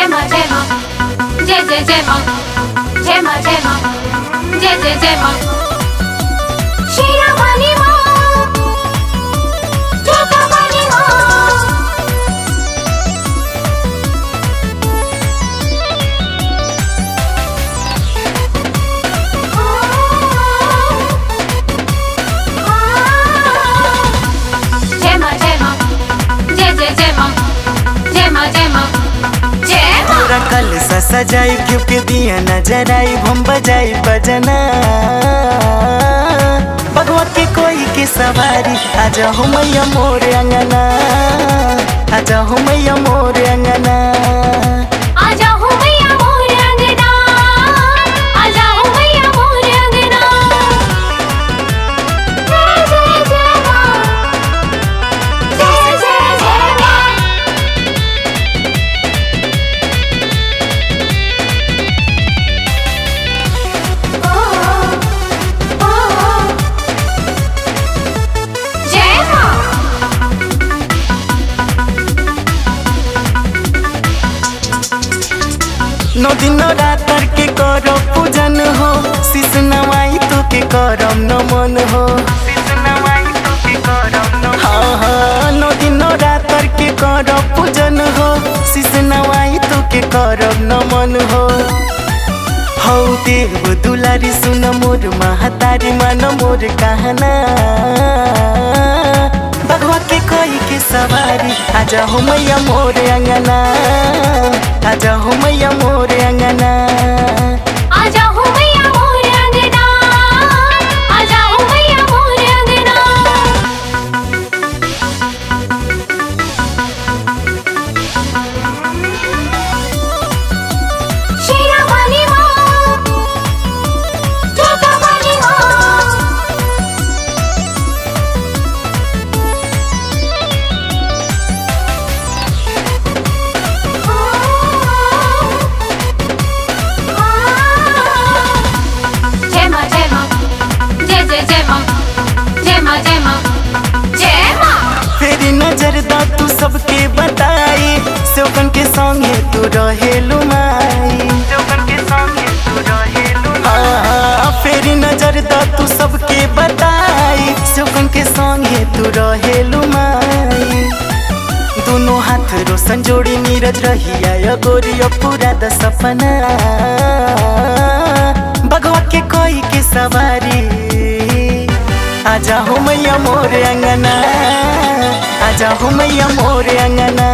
जय माँ जय माँ जय जय जय माँ जय माँ जय माँ जय जय जय माँ शेरा माँ जोता वाली माँ जय माँ पूरा कल सा सजाई, क्योंकि दिया नज़र आई हम बजाई बजना। भगवत के कोई की सवारी आजा हो मैया मोर अंगना आजा हो मैया मोर अंगना। नौ दिन रात के करो पूजन हो। शिश नवाई तो के करम नमन हो। हाँ हाँ के करो पूजन हो। के करम नमन हो। हौ देव दुलारी सुन मोर महतारी, मान मोर कहना। भगवा के कोई के सवारी आजा हो मैया मोर अंगना। आजा हो मैया मोर तू रहेलु माई दोनों हाथ रोशन जोड़ी नीरज रहिया गोरिया पूरा द सपना। भगवा के कोई के सवारी। आजा हो मैया मोर अंगना आजा हो मैया मोर अंगना।